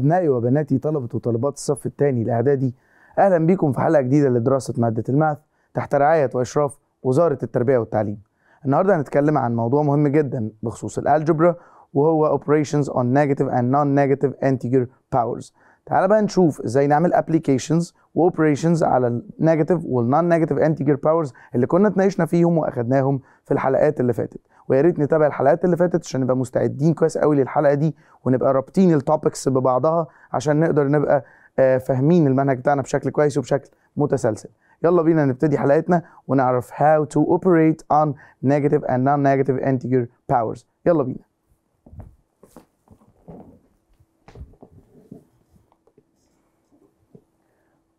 أبنائي وبناتي طلبة وطالبات الصف الثاني الإعدادي. أهلا بكم في حلقة جديدة لدراسة مادة ال math تحت رعاية وإشراف وزارة التربية والتعليم. النهاردة هنتكلم عن موضوع مهم جدا بخصوص ال algebra وهو operations on negative and non-negative integer powers. تعال بقى نشوف إزاي نعمل applications و operations على ال negative وال non-negative integer powers اللي كنا اتناقشنا فيهم وأخدناهم في الحلقات اللي فاتت. ويا ريت نتابع الحلقات اللي فاتت عشان نبقى مستعدين كويس قوي للحلقة دي ونبقى رابطين التوبكس ببعضها عشان نقدر نبقى آه، فاهمين المنهج بتاعنا بشكل كويس وبشكل متسلسل. يلا بينا نبتدي حلقتنا ونعرف how to operate on negative and non-negative integer powers. يلا بينا.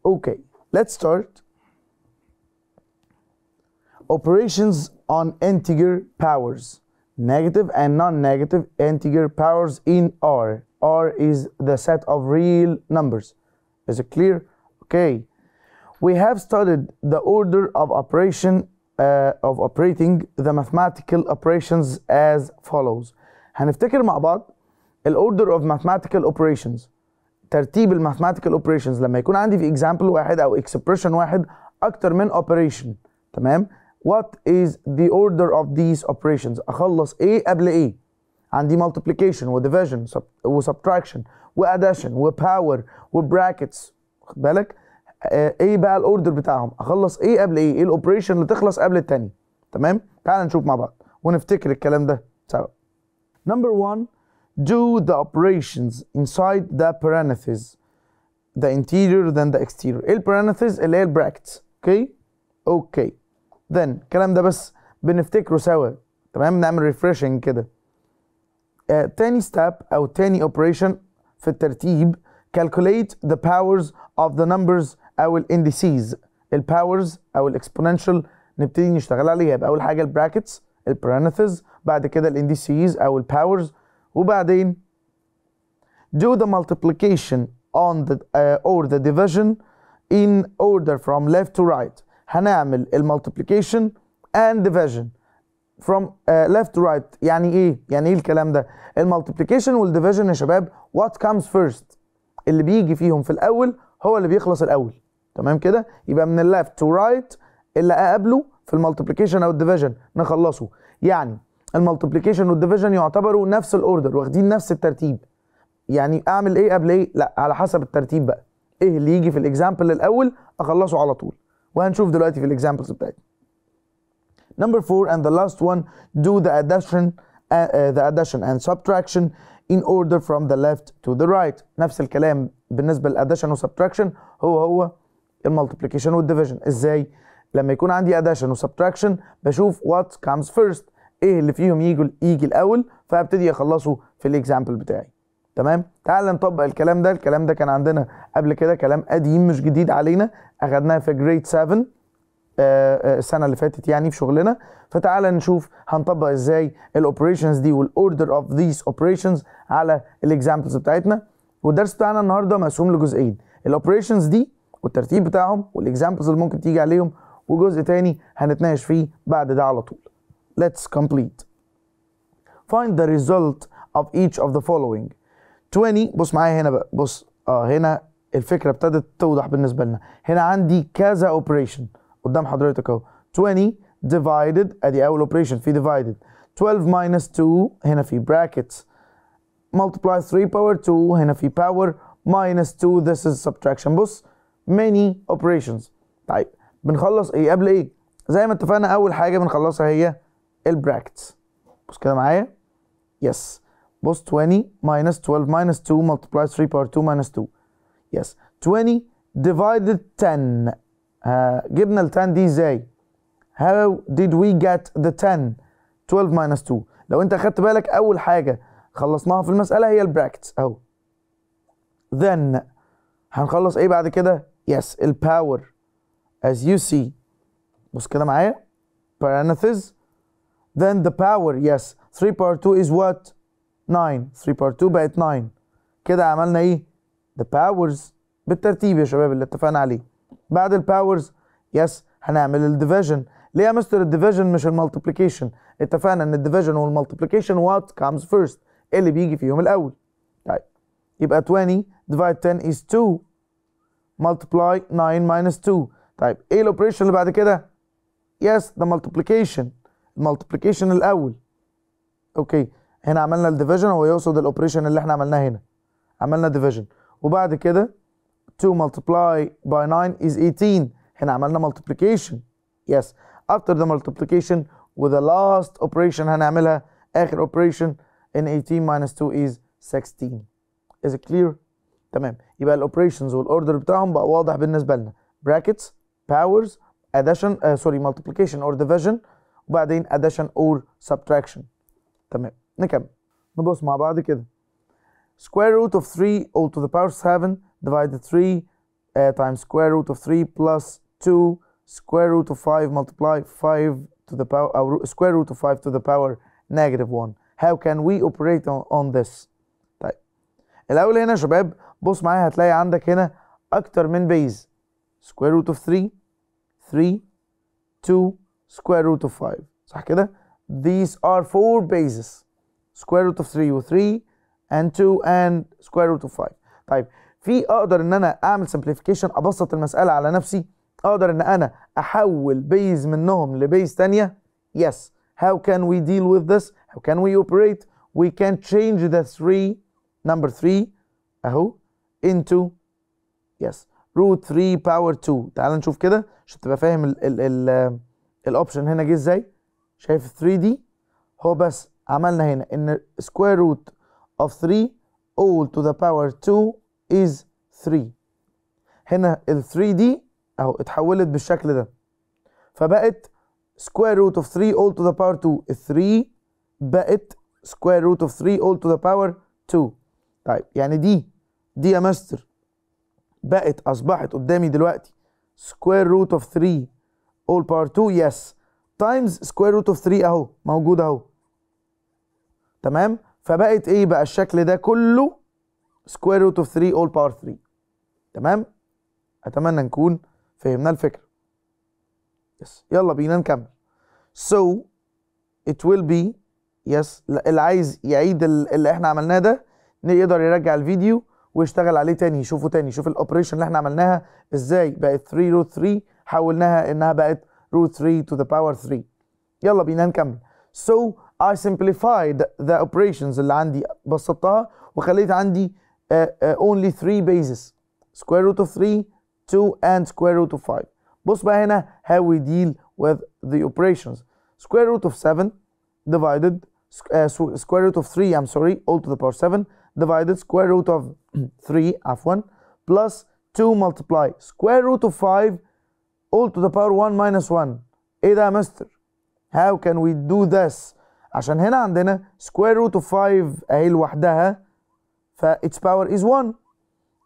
Okay, let's start. Operations on integer powers. Negative and non-negative integer powers in R. R is the set of real numbers. Is it clear? Okay. We have studied the order of operation uh, of operating the mathematical operations as follows. هنفتكر مع بعض ال order of mathematical operations. ترتيب الماثماتيكال اوبريشنز لما يكون عندي في اكزامبل واحد أو اكسبريشن واحد أكتر من اوبريشن تمام؟ What is the order of these operations أخلص إيه قبل إيه عندي multiplication و division و subtraction و addition و power و brackets. بالك؟ آه، إيه بقى ال order بتاعهم. أخلص إيه قبل إيه إيه ال operation اللي تخلص قبل التاني. تمام؟ تعال نشوف مع بعض ونفتكر الكلام ده سوا. Number one do the operations inside the parentheses the interior then the exterior. إيه ال parentheses اللي هي ال brackets okay okay then الكلام ده بس بنفتكره سوا. تمام؟ نعمل refreshing كده. آه، تاني step أو تاني operation في الترتيب calculate the powers of the numbers أو ال indices. ال powers أو ال exponential نبتدي نشتغل عليها. يبقى أول حاجة ال brackets ال parentheses بعد كده ال indices أو ال powers وبعدين do the multiplication on the uh, or the division in order from left to right. هنعمل ال multiplication and division from uh, left to right. يعني إيه؟ يعني إيه الكلام ده؟ ال multiplication وال division يا شباب what comes first اللي بيجي فيهم في الأول هو اللي بيخلص الأول. تمام كده؟ يبقى من ال left to right اللي اقابله في ال multiplication أو ال division نخلصه. يعني ال multiplication وال division يعتبروا نفس ال order واخدين نفس الترتيب يعني أعمل إيه قبل إيه لأ على حسب الترتيب بقى إيه اللي يجي في ال example الأول أخلصه على طول وهنشوف دلوقتي في ال examples بتاعتنا Number four and the last one, do the addition, uh, uh, the addition and subtraction in order from the left to the right. نفس الكلام بالنسبة لل addition subtraction هو هو ال multiplication وال division. إزاي؟ لما يكون عندي addition subtraction بشوف what comes first. إيه اللي فيهم يجي يجي الأول فأبتدي أخلصه في ال example بتاعي. تمام؟ تعال نطبق الكلام ده، الكلام ده كان عندنا قبل كده كلام قديم مش جديد علينا، أخدناه في grade 7 آه، آه، السنة اللي فاتت يعني في شغلنا. فتعالى نشوف هنطبق إزاي ال operations دي وال order of these operations على ال examples بتاعتنا. والدرس بتاعنا النهارده مقسوم لجزئين. ال operations دي والترتيب بتاعهم وال examples اللي ممكن تيجي عليهم وجزء تاني هنتناقش فيه بعد ده على طول. Let's complete. Find the result of each of the following. 20 بص معايا هنا بقى بص آه هنا الفكرة ابتدت توضح بالنسبة لنا. هنا عندي كذا operation قدام حضرتك أهو. 20 divided أدي أول operation في divided. 12 minus 2 هنا في brackets. multiply 3 power 2 هنا في power minus 2 this is subtraction. بص many operations. طيب بنخلص إيه؟ قبل إيه؟ زي ما اتفقنا أول حاجة بنخلصها هي ال brackets بص كده معايا. yes بص 20 minus 12 minus 2 multiply 3 power 2 minus 2 yes. 20 divided 10 آه جبنا ال 10 دي إزاي؟ How did we get the 10 12 minus 2 لو انت خدت بالك أول حاجة خلصناها في المسألة هي ال brackets أهو. Then هنخلص إيه بعد كده؟ Yes. ال power as you see. بص كده معايا. Parentheses. Then the power yes. 3 power 2 is what? 9 3 power 2 بقت 9 كده عملنا إيه؟ The powers بالترتيب يا شباب اللي اتفقنا عليه. بعد ال powers Yes هنعمل ال division ليه يا مستر ال division مش ال multiplication اتفقنا إن ال division وال multiplication what comes first اللي بيجي فيهم الأول؟ طيب يبقى 20 divide 10 is 2 multiply 9 minus 2 طيب إيه ال operation اللي بعد كده؟ Yes the multiplication. ال multiplication الأول. Okay. هنا عملنا ال division هو يقصد ال operation اللي إحنا عملناه هنا. عملنا division وبعد كده 2 multiply by 9 is 18 هنا عملنا multiplication. Yes. After the multiplication with the last operation هنعملها آخر operation in 18 minus 2 is 16 is it clear? تمام. يبقى الاوبريشنز والاوردر بتاعهم بقى واضح بالنسبة لنا. Brackets powers addition uh, sorry multiplication or division وبعدين addition or subtraction تمام نكمل نبص مع بعض كده square root of 3 all to the power 7 divided 3 uh, times square root of 3 plus 2 square root of 5 multiply 5 to the power uh, square root of 5 to the power negative 1 how can we operate on, on this طيب الاول هنا يا شباب بص معايا هتلاقي عندك هنا اكتر من بيز square root of 3 3 2 square root of 5 صح كده these are four bases square root of 3 و 3 and 2 and square root of 5 طيب في اقدر ان انا اعمل simplification ابسط المساله على نفسي اقدر ان انا احول بيز منهم لبيز تانية yes how can we deal with this how can we operate we can change the 3 number 3 اهو into yes root 3 power 2 تعال نشوف كده عشان تبقى فاهم ال ال ال الاوبشن هنا جه إزاي؟ شايف 3 دي هو بس عملنا هنا إن square root of 3 all to the power 2 is 3 هنا ال 3 دي أهو اتحولت بالشكل ده. فبقت square root of 3 all to the power 2 ال 3 بقت square root of 3 all to the power 2 طيب يعني دي دي يا مستر بقت أصبحت قدامي دلوقتي square root of 3 all power 2 yes. Times square root of 3 اهو موجود اهو تمام؟ فبقت إيه بقى الشكل ده كله square root of 3 all power 3 تمام؟ أتمنى نكون فهمنا الفكرة. يس يلا بينا نكمل. So it will be yes اللي عايز يعيد اللي إحنا عملناه ده يقدر يرجع الفيديو ويشتغل عليه تاني يشوفه تاني يشوف ال operation اللي إحنا عملناها إزاي. بقت 3 root 3 حولناها انها بقت root 3 to the power 3 يلا بينا نكمل so I simplified the operations اللي عندي بسطتها وخليت عندي uh, uh, only 3 bases square root of 3 2 and square root of 5 بص بقى هنا how we deal with the operations square root of 7 divided uh, square root of 3 I'm sorry all to the power 7 divided square root of 3 عفوا plus 2 multiply square root of 5 all to the power 1 minus 1 ايه ده يا مستر how can we do this عشان هنا عندنا square root of 5 اهي لوحدها ف its power is 1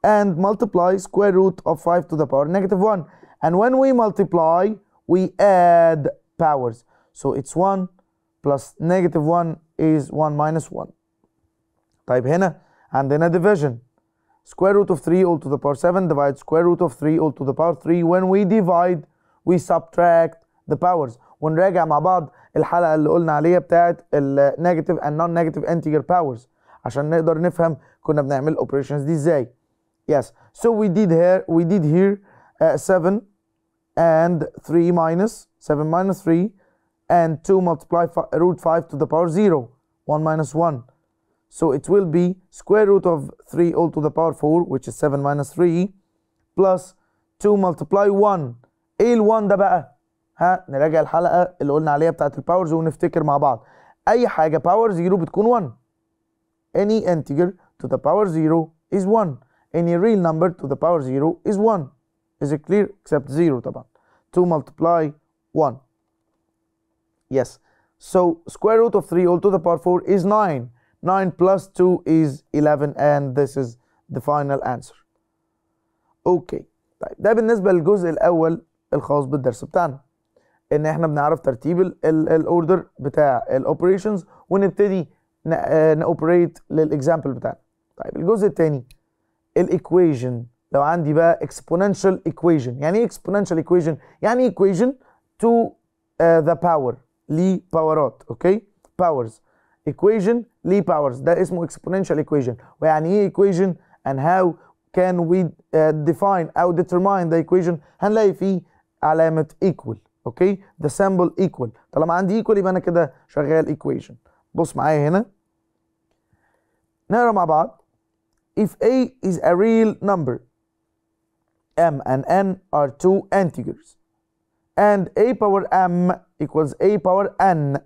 and multiply square root of 5 to the power negative 1 and when we multiply we add powers so it's 1 plus negative 1 is 1 minus 1 طيب هنا عندنا division square root of 3 all to the power 7 divides square root of 3 all to the power 3 when we divide we subtract the powers ونراجع مع بعض الحلقه اللي قلنا عليها بتاعت النيجاتيف and non negative integer powers عشان نقدر نفهم كنا بنعمل operations دي ازاي yes so we did here we did here uh, 7 and 3 minus 7 minus 3 and 2 multiply root 5 to the power 0 1 minus 1 so it will be square root of 3 all to the power 4 which is 7 minus 3 plus 2 multiply 1 ايه ال 1 ده بقى ها نراجع الحلقه اللي قلنا عليها بتاعت الباورز ونفتكر مع بعض اي حاجه باور 0 بتكون 1 any integer to the power 0 is 1 any real number to the power 0 is 1 is it clear except 0 طبعا 2 multiply 1 yes so square root of 3 all to the power 4 is 9 9 plus 2 is 11 and this is the final answer. Okay. طيب ده بالنسبة للجزء الأول الخاص بالدرس بتاعنا. إن إحنا بنعرف ترتيب ال order بتاع ال operations ونبتدي ن operate لل example بتاعنا. طيب الجزء الثاني ال equation لو عندي بقى exponential equation. يعني إيه exponential equation يعني equation to uh, the power. power ات okay powers. Equation ليه powers ده اسمه exponential equation ويعني ايه equation and how can we uh, define أو determine the equation هنلاقي فيه علامة equal اوكي the symbol equal طالما عندي equal يبقى انا كده شغال equation بص معايا هنا نقرا مع بعض if a is a real number m and n are two integers and a power m equals a power n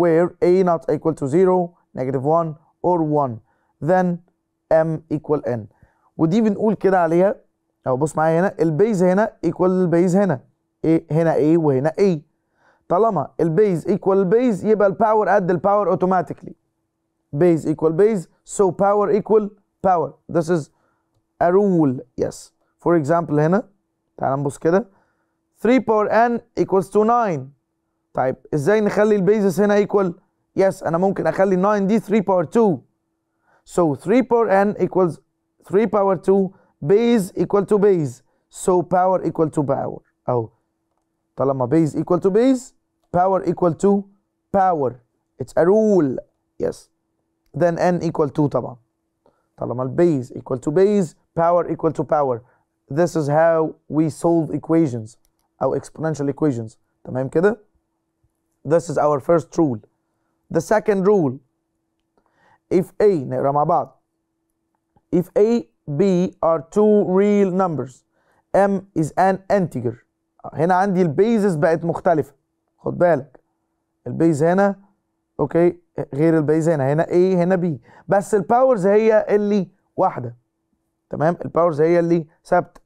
where a not equal to 0 negative 1 or 1 then m equal n. ودي بنقول كده عليها. أو بص معايا هنا ال base هنا equal ال base هنا. A هنا A وهنا A. طالما البيز equal البيز يبقى الباور قد الباور اوتوماتيكلي base equal base so power equal power. This is a rule. Yes. For example هنا تعال نبص كده. 3 power n equals to 9 طيب إزاي نخلي البيزس هنا equal yes انا ممكن اخلي 9 دي 3 power 2 so 3 power n equals 3 power 2 base equal to base so power equal to power اهو طالما base equal to base power equal to power it's a rule yes then n equal 2 طبعا طالما البيز equal to base power equal to power this is how we solve equations أو exponential equations تمام كده this is our first rule The second rule. If a نقرأ مع بعض. If a b are two real numbers. M is an integer. هنا عندي ال bases بقت مختلفة. خد بالك. ال base هنا okay غير ال base هنا. هنا A هنا B. بس ال powers هي اللي واحدة. تمام؟ ال powers هي اللي ثابتة.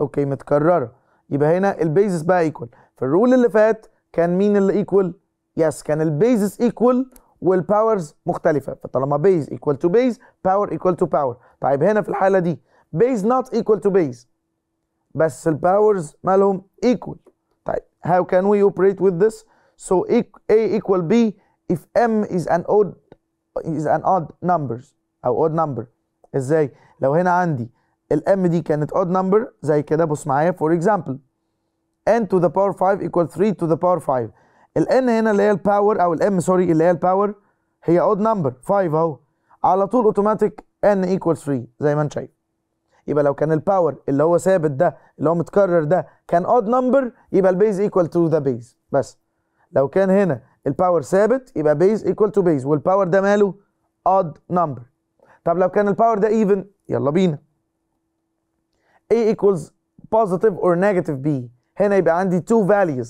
Okay متكررة. يبقى هنا ال bases بقى equal في اللي فات كان مين اللي equal yes كان ال bases equal وال powers مختلفة؟ فطالما base equal to base power equal to power طيب هنا في الحالة دي base not equal to base بس ال powers مالهم equal. طيب how can we operate with this? So A equal B if M is an odd is an odd numbers أو odd number. إزاي؟ لو هنا عندي ال M دي كانت odd number زي كده بص معايا. For example n to the power 5 equal 3 to the power 5 ال n هنا اللي هي ال power أو ال m سوري اللي هي ال power هي odd number 5 أهو. على طول automatic n equals 3 زي ما أنت شايف. يبقى لو كان ال power اللي هو ثابت ده اللي هو متكرر ده كان odd number يبقى ال base equal to the base. بس لو كان هنا الباور ثابت يبقى بيز equal to base والباور ده ماله؟ odd number. طب لو كان الباور ده even يلا بينا. A equals positive or negative b. هنا يبقى عندي two values.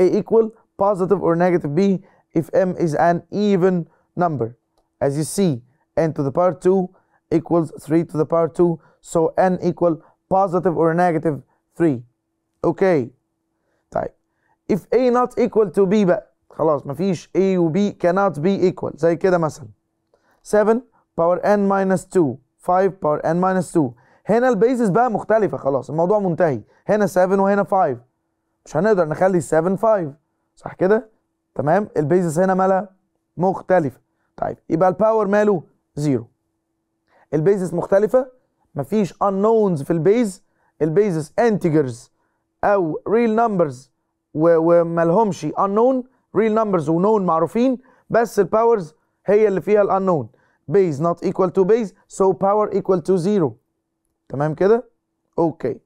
A equal positive or negative b if m is an even number as you see n to the power 2 equals 3 to the power 2 so n equal positive or negative 3 okay طيب if a not equal to b بقى خلاص مفيش a و b cannot be equal زي كده مثلا 7 power n minus 2 5 power n minus 2 هنا ال bases بقى مختلفة خلاص الموضوع منتهي هنا 7 وهنا 5 مش هنقدر نخلي 7 5 صح كده؟ تمام؟ ال bases هنا مالها مختلفة. طيب يبقى ال power ماله 0 ال bases مختلفة؟ مفيش unknowns في ال base. ال bases integers أو real numbers ومالهمش unknown. real numbers و known معروفين. بس ال powers هي اللي فيها unknown. base not equal to base so power equal to 0 تمام كده؟ Okay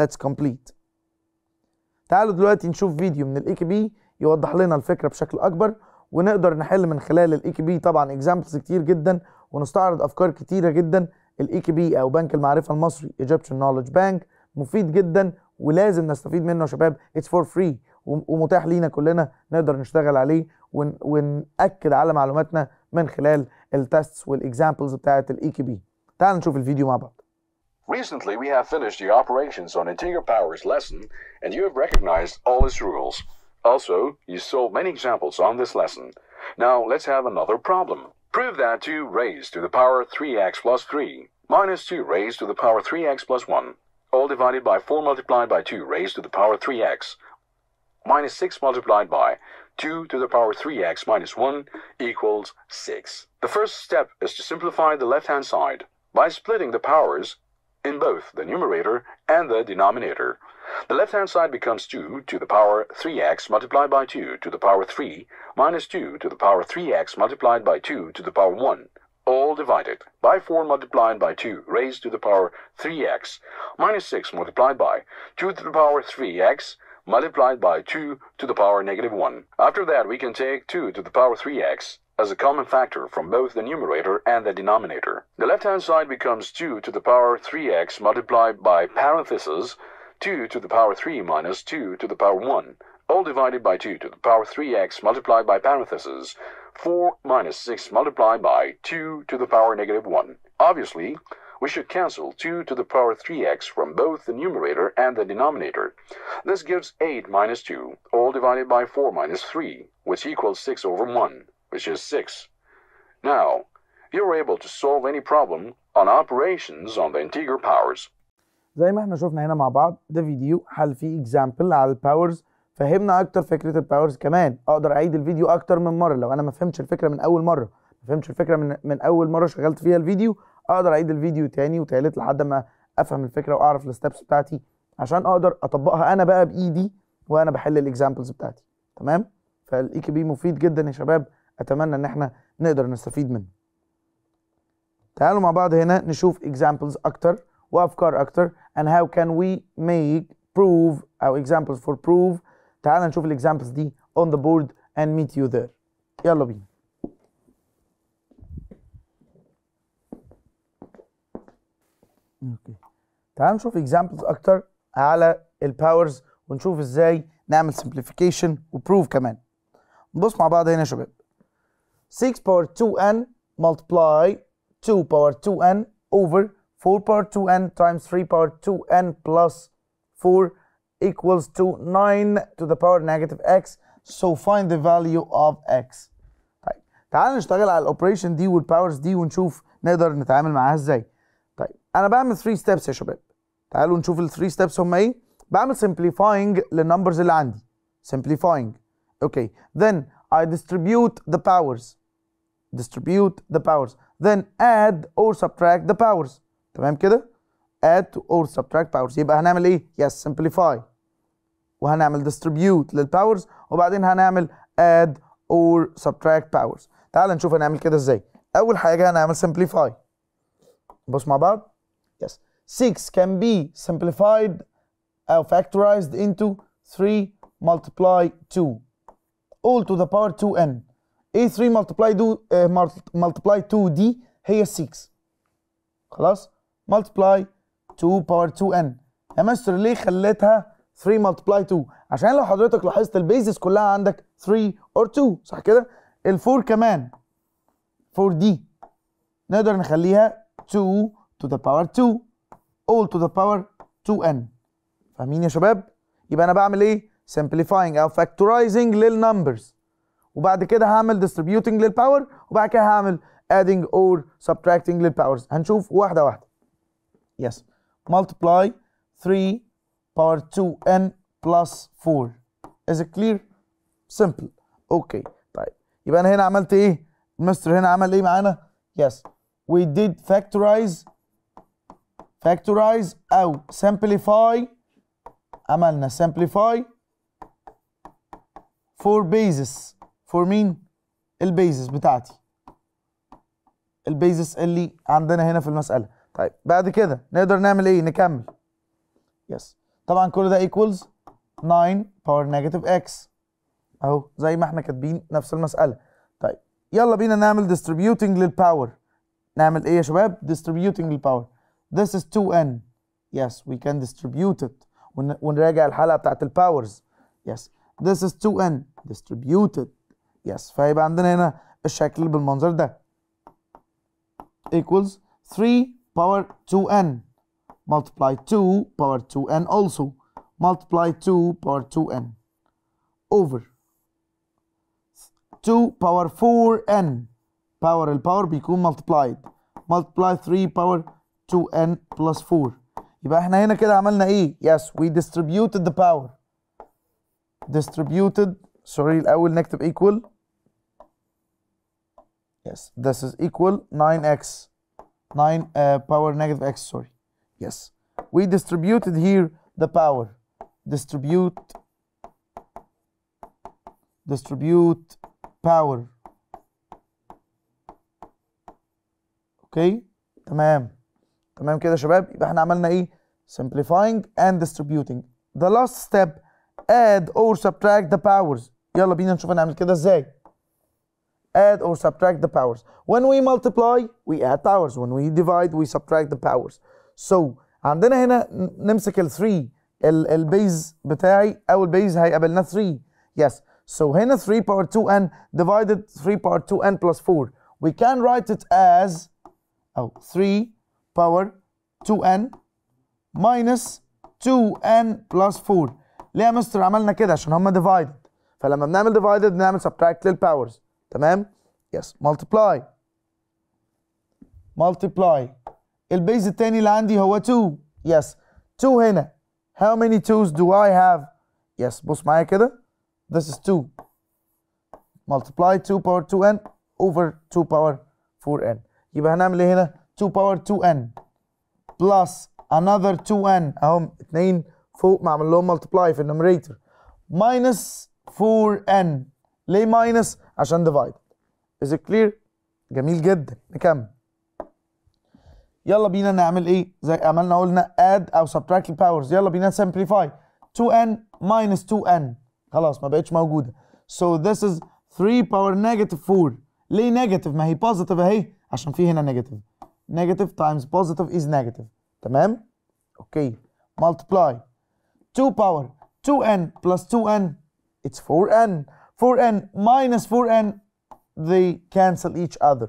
let's complete. تعالوا دلوقتي نشوف فيديو من ال EKB يوضح لنا الفكرة بشكل أكبر ونقدر نحل من خلال ال EKB طبعا examples كتير جدا ونستعرض أفكار كتيرة جدا. ال EKB أو بنك المعرفة المصري Egyptian Knowledge Bank مفيد جدا ولازم نستفيد منه يا شباب. It's for free ومتاح لينا كلنا نقدر نشتغل عليه ونأكد على معلوماتنا من خلال ال tests وال examples بتاعه ال EKB تعالوا نشوف الفيديو مع بعض. Recently, we have finished the operations on integer powers lesson, and you have recognized all its rules. Also, you saw many examples on this lesson. Now, let's have another problem. Prove that 2 raised to the power 3x plus 3 minus 2 raised to the power 3x plus 1, all divided by 4 multiplied by 2 raised to the power 3x, minus 6 multiplied by 2 to the power 3x minus 1 equals 6. The first step is to simplify the left-hand side by splitting the powers in both the numerator and the denominator. The left-hand side becomes 2 to the power 3x multiplied by 2 to the power 3 minus 2 to the power 3x multiplied by 2 to the power 1, all divided by 4 multiplied by 2 raised to the power 3x minus 6 multiplied by 2 to the power 3x multiplied by 2 to the power negative 1. After that, we can take 2 to the power 3x as a common factor from both the numerator and the denominator. The left-hand side becomes 2 to the power 3x multiplied by parentheses 2 to the power 3 minus 2 to the power 1, all divided by 2 to the power 3x multiplied by parentheses 4 minus 6 multiplied by 2 to the power negative 1. Obviously, we should cancel 2 to the power 3x from both the numerator and the denominator. This gives 8 minus 2, all divided by 4 minus 3, which equals 6 over 1, which is 6. Now, you're able to solve any problem on operations on the integer powers. زي ما إحنا شفنا هنا مع بعض ده فيديو حل فيه example على ال powers فهمنا أكتر فكرة ال powers كمان. أقدر أعيد الفيديو أكتر من مرة. لو أنا ما فهمتش الفكرة من أول مرة ما فهمتش الفكرة من من أول مرة شغلت فيها الفيديو أقدر أعيد الفيديو تاني وتالت لحد ما أفهم الفكرة وأعرف ال steps بتاعتي. عشان أقدر أطبقها أنا بقى بإيدي وأنا بحل ال examples بتاعتي. تمام؟ فال EKB مفيد جدا يا شباب. أتمنى إن إحنا نقدر نستفيد منه. تعالوا مع بعض هنا نشوف examples أكتر وأفكار أكتر and how can we make prove أو examples for prove تعال نشوف ال examples دي on the board and meet you there. يلا بينا. Okay تعال نشوف examples أكتر على ال powers ونشوف إزاي نعمل simplification وprove كمان. نبص مع بعض هنا يا شباب. 6 power 2n multiply 2 power 2n over 4 power 2n times 3 power 2n plus 4 equals to 9 to the power negative x so find the value of x طيب تعال نشتغل على الاوبريشن دي والباورز دي ونشوف نقدر نتعامل معاها ازاي طيب انا بعمل 3 ستيبس يا شباب تعالوا نشوف ال 3 ستيبس هم ايه بعمل simplifying للنمبرز اللي عندي simplifying okay then I distribute the powers distribute the powers then add or subtract the powers تمام كده add or subtract powers يبقى هنعمل ايه yes simplify وهنعمل distribute للباورز وبعدين هنعمل add or subtract powers تعال نشوف هنعمل كده ازاي اول حاجه هنعمل simplify بص مع بعض yes 6 can be simplified او factorized into 3 multiply 2 all to the power 2n إيه 3 multiply do uh, multiply 2 دي هي 6 خلاص؟ multiply 2 power 2n يا مستر ليه خليتها 3 multiply 2 عشان لو حضرتك لاحظت البيزس كلها عندك 3 or 2 صح كده؟ ال4 كمان. 4 دي نقدر نخليها 2 to the power 2 all to the power 2n فاهمين يا شباب؟ يبقى أنا بعمل إيه؟ simplifying أو factorizing لل numbers وبعد كده هعمل distributing لل power وبعد كده هعمل adding or subtracting لل powers هنشوف واحدة واحدة yes multiply 3 power 2n plus 4 is it clear simple okay طيب يبقى أنا هنا عملت إيه المستر هنا عمل إيه معانا yes we did factorize factorize أو simplify عملنا simplify for bases for مين؟ ال bases بتاعتي. ال bases اللي عندنا هنا في المسألة. طيب بعد كده نقدر نعمل إيه؟ نكمل. يس طبعا كل ده equals 9 power negative x. أهو زي ما إحنا كاتبين نفس المسألة. طيب يلا بينا نعمل distributing للباور نعمل إيه يا شباب؟ distributing للباور this is 2n yes we can distribute it. ون... ونراجع الحلقة بتاعت الباورز yes. This is 2n distributed yes فهيبقى عندنا هنا الشكل بالمنظر ده equals 3 power 2n multiply 2 power 2n also multiply 2 power 2n over 2 power 4n power الباور بيكون multiplied multiply 3 power 2n plus 4 يبقى احنا هنا كده عملنا ايه yes we distributed the power distributed sorry الاول نكتب equal yes this is equal 9x 9 uh, power negative x sorry yes we distributed here the power distribute distribute power اوكي تمام تمام كده يا شباب يبقى احنا عملنا ايه simplifying and distributing the last step add or subtract the powers يلا بينا نشوف هنعمل كده ازاي add or subtract the powers when we multiply we add powers when we divide we subtract the powers so عندنا هنا ن- نمسك ال 3 ال البيز بتاعي او البيز هيقابلنا 3 yes so هنا 3 power 2n divided 3 power 2n plus 4 we can write it as أو 3 power 2n minus 2n plus 4 ليه يا مستر عملنا كده عشان هما divided فلما بنعمل divided بنعمل subtract للباورز تمام yes multiply multiply البيز التاني اللي عندي هو 2 yes 2 هنا how many 2s do I have yes بص معايا كده this is 2 multiply 2 power 2n over 2 power 4n يبقى هنعمل ايه هنا 2 power 2n plus another 2n اهم اتنين فوق معمل لهم multiply في النوميريتور minus 4n ليه minus عشان divide is it clear جميل جدا نكمل يلا بينا نعمل ايه زي عملنا قلنا add او subtract الباورز يلا بينا simplify 2n minus 2n خلاص ما بقتش موجوده so this is 3 power negative 4 ليه negative ما هي positive اهي عشان في هنا negative negative times positive is negative تمام اوكي multiply 2 power 2n plus 2n it's 4n 4n minus 4n they cancel each other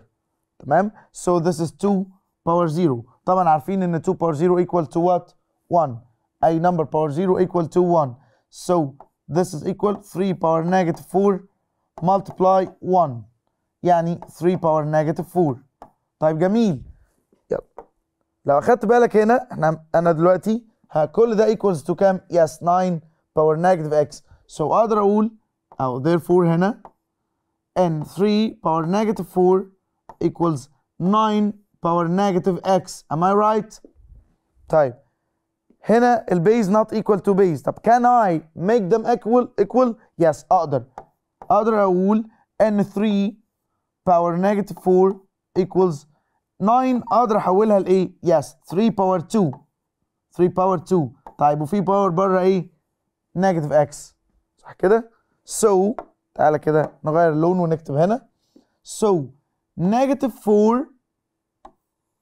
تمام so this is 2 power 0 طبعا عارفين ان 2 power 0 equal to what 1 اي number power 0 equal to 1 so this is equal 3 power negative 4 multiply 1 يعني 3 power negative 4 طيب جميل يلا لو اخدت بالك هنا احنا انا دلوقتي ها كل ده equals to كام yes 9 power negative x so اقدر اقول او therefore هنا and 3 power negative 4 equals 9 power negative x am I right طيب هنا البيز not equal to base طب can I make them equal equal yes اقدر اقدر اقول ان 3 power negative 4 equals 9 اقدر احولها لايه yes 3 power 2 3 power 2 طيب وفي باور بره ايه negative x صح كده so تعالى كده نغير اللون ونكتب هنا so negative 4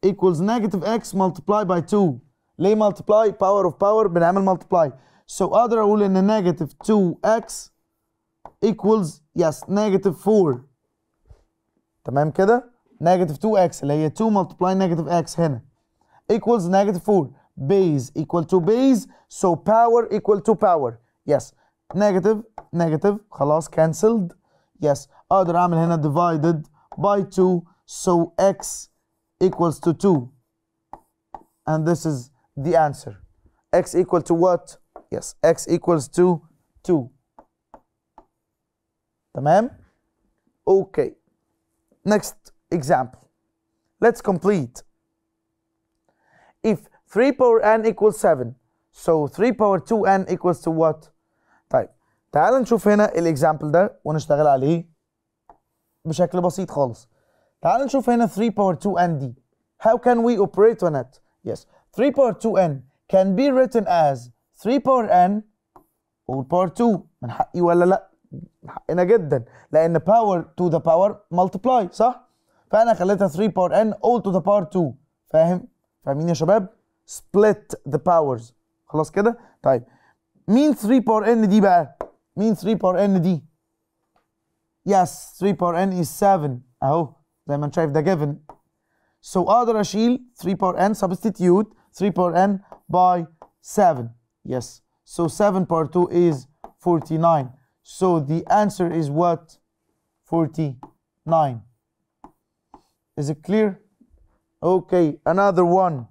equals negative x multiplied by 2 ليه multiply power of power بنعمل multiply so اقدر اقول ان negative 2x equals yes negative 4 تمام كده negative 2x اللي هي 2 multiply negative x هنا equals negative 4 base equal to base so power equal to power yes negative negative خلاص cancelled yes اقدر اعمل هنا divided by 2 so x equals to 2 and this is the answer x equal to what yes x equals to 2 تمام okay next example let's complete if 3 power n equals 7 so 3 power 2n equals to what طيب تعال نشوف هنا الاكزامبل ده ونشتغل عليه بشكل بسيط خالص. تعال نشوف هنا 3 power 2n دي how can we operate on it? Yes. 3 power 2n can be written as 3 power n all power 2 من حقي ولا لا؟ من حقنا جدا. لأن power to the power multiply صح؟ فأنا خليتها 3 power n all to the power 2 فاهم؟ فاهمين يا شباب؟ Split the powers. خلاص كده؟ طيب. مين 3 power n دي بقى؟ مين 3 power n دي yes 3 power n is 7 اهو زي ما انت شايف ده given so اقدر اشيل 3 power n substitute 3 power n by 7 yes so 7 power 2 is 49 so the answer is what 49 is it clear okay another one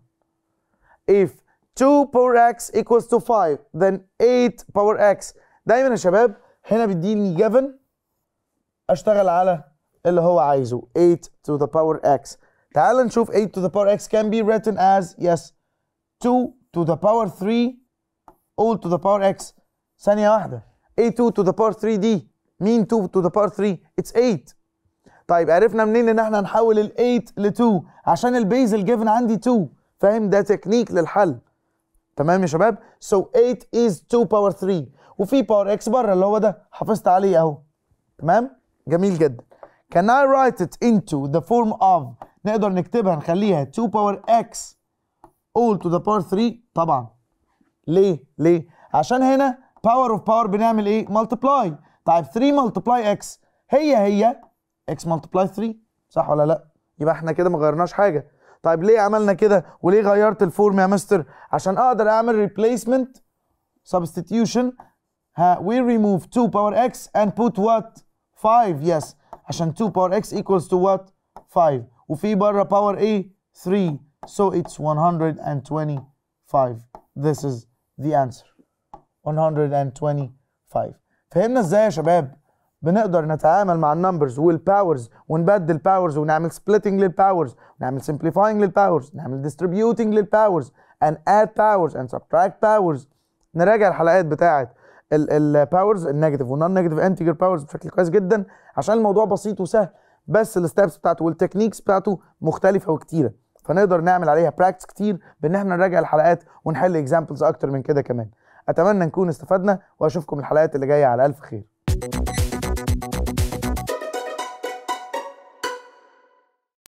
if 2 power x equals to 5 then 8 power x دايما يا شباب هنا بيديني given أشتغل على اللي هو عايزه 8 to the power x. تعال نشوف 8 to the power x can be written as yes 2 to the power 3 all to the power x. ثانية واحدة. 8 2 to the power 3 دي مين 2 to the power 3 it's 8 طيب عرفنا منين إن إحنا نحول ال 8 ل 2 عشان ال base ال given عندي 2 فاهم؟ ده تكنيك للحل. تمام يا شباب؟ So 8 is 2 power 3 وفي power x بره اللي هو ده. حافظت عليه اهو. تمام؟ جميل جدا. Can I write it into the form of? نقدر نكتبها نخليها 2 power x all to the power 3 طبعا. ليه؟ ليه؟ عشان هنا power of power بنعمل إيه؟ multiply. طيب 3 multiply x. هي هي x multiply 3 صح ولا لأ؟ يبقى إحنا كده ما غيرناش حاجة. طيب ليه عملنا كده؟ وليه غيرت الفورم يا مستر عشان أقدر أعمل replacement substitution ها we remove 2 power x and put what 5 yes عشان 2 power x equals to what 5 وفي بره power a 3 so it's 125 this is the answer 125 فهمنا ازاي يا شباب بنقدر نتعامل مع النمبرز والباورز ونبدل باورز ونعمل سبليتنج للباورز ونعمل simplifying للباورز نعمل distributing للباورز and add powers and subtract powers نراجع الحلقات بتاعه الباورز النيجاتيف والنون نيجاتيف انتجر باورز بشكل كويس جدا عشان الموضوع بسيط وسهل. بس ال steps بتاعته وال techniques بتاعته مختلفة وكتيرة. فنقدر نعمل عليها practice كتير بإن إحنا نراجع الحلقات ونحل examples أكتر من كده كمان. أتمنى نكون استفدنا وأشوفكم الحلقات اللي جاية على ألف خير.